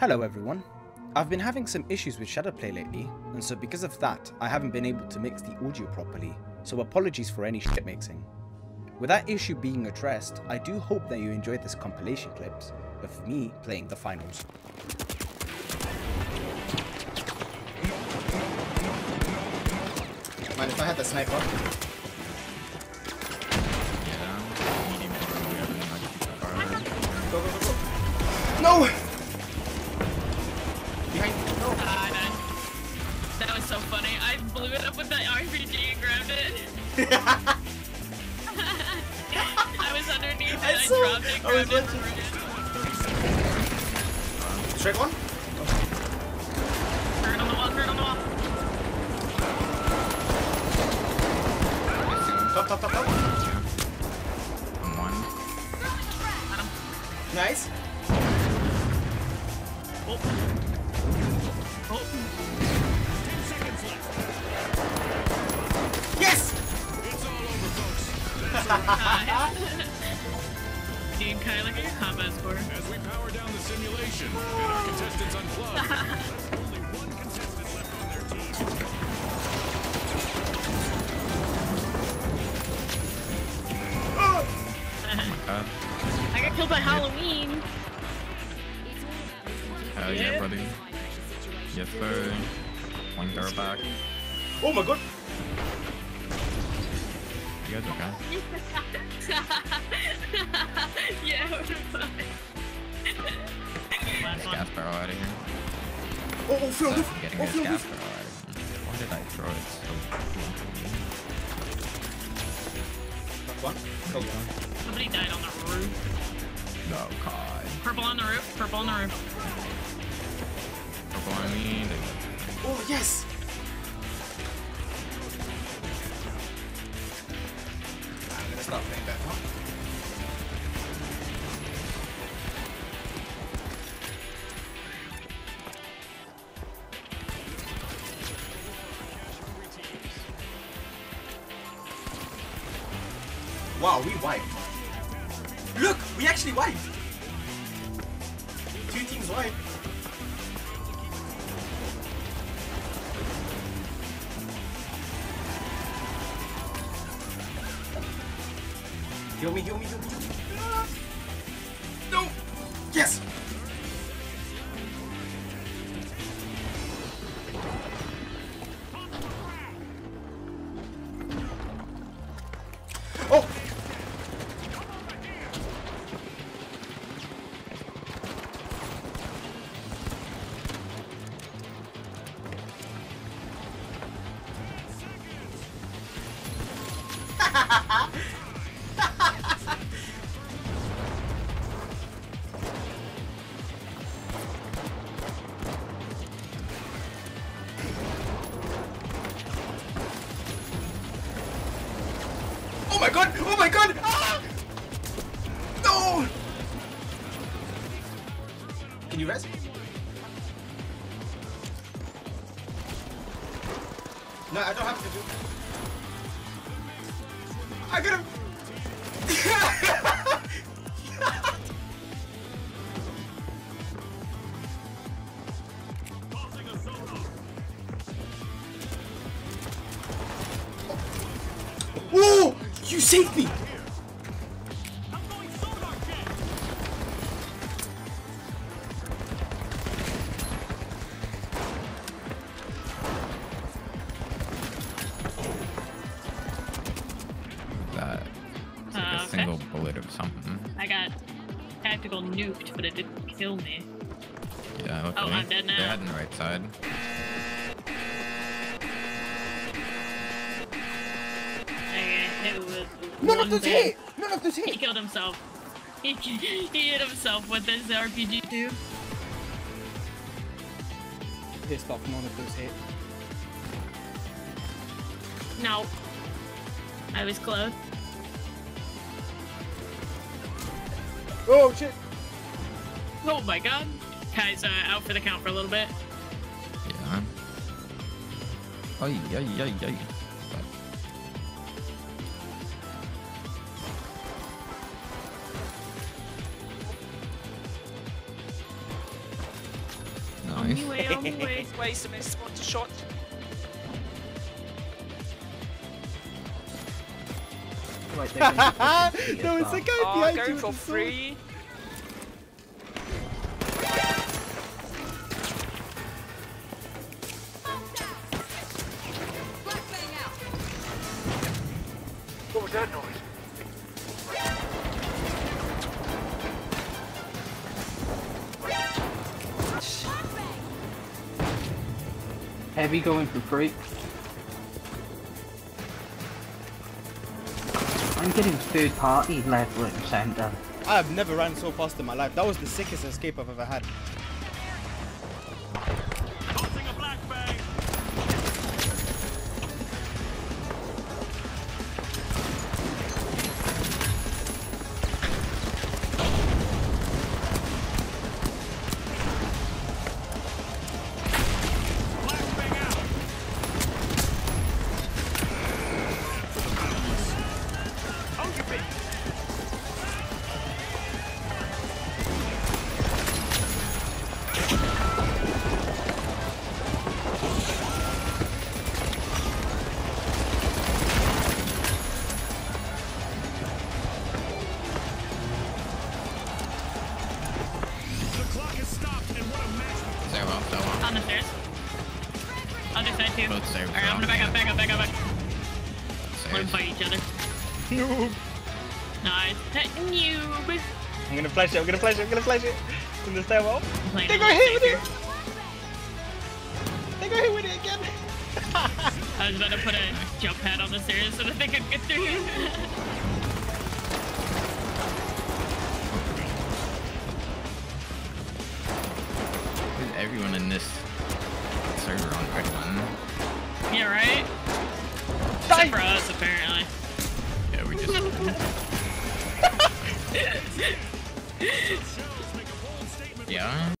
Hello everyone. I've been having some issues with Shadowplay lately, and so because of that, I haven't been able to mix the audio properly, so apologies for any shit mixing. With that issue being addressed, I do hope that you enjoyed this compilation clips of me playing the finals. Mind if I had the sniper? Go, go, go, go. No! I was underneath it. I I, saw- dropped it, I was it, watching- threw it. Straight one? Turn on the wall, turn on the wall. Top, top, top, top. One. Got him. Nice. Oh. Oh. Yes! Hi. Dude, kind of like a combat score. As we power down the simulation and our contestants unplug, there's only one contestant left on their team. Uh, I got killed by Halloween. hell yeah, Yeah. buddy. Yes, sir. One girl back. Oh my god. You guys okay? yeah, we're fine. Last one. Gas barrel out of here. Oh, oh, Phil, I'm move. getting Oh, Phil, gas barrel out of here. Why did I throw it so Top one. Go, go. Somebody died on the roof. No, God. Purple on the roof. Purple on the roof. Purple on me. Oh, yes! Wow, we wiped. Look, we actually wiped. Two teams wiped. Heal me, heal me, heal me. My god! Ah! No! Can you rest? No, I don't have to do. I got Ah, I got tactical nuked, but it didn't kill me. Yeah, luckily. Oh, I'm dead They now. had on the right side. I got hit with None of those thing. hit! None of those He killed himself. He, he hit himself with his RPG too. Pissed off, none of those hit. No. I was close. Oh shit! Oh my god. Kai's uh, out for the count for a little bit. Yeah. Ay, ay, ay, ay. But On Nice. the way, on the way. Wait, spot to shot. Right, they're gonna be pushing B no, it's well. the guy Oh, behind you going for the free. What was that noise? Heavy going for free. I'm getting third party left, right, and centre. I have never ran so fast in my life. That was the sickest escape I've ever had. I'm gonna back up, back up, back up, back up. Let them Stairs. fight each other. Noob. Nice. Noob. I'm gonna flash it, I'm gonna flash it, I'm gonna flash it. In the stairwell. I'm playing They on go the hit with it! They go hit with it again! I was about to put a jump pad on the stairs so that they could get through. Who's everyone in this server on red one? Yeah, right? Except for us, apparently. Yeah, we just. yeah.